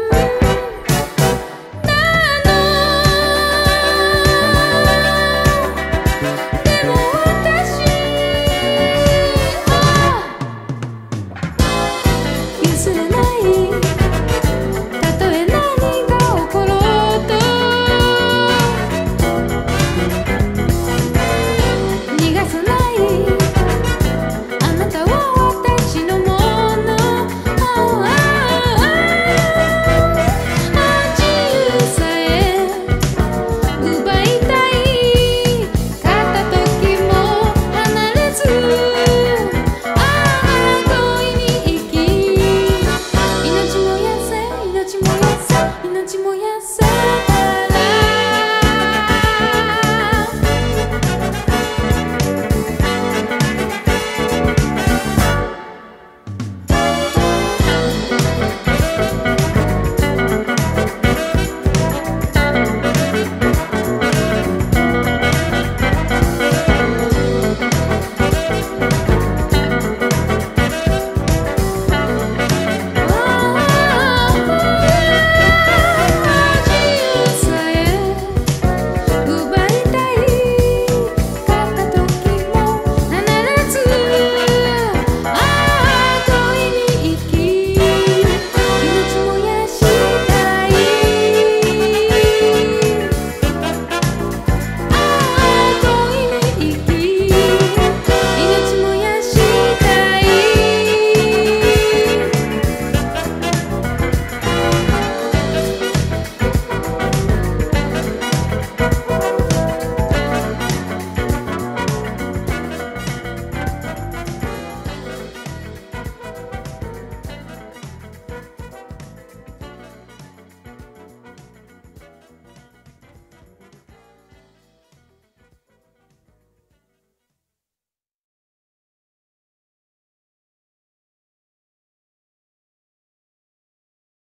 oh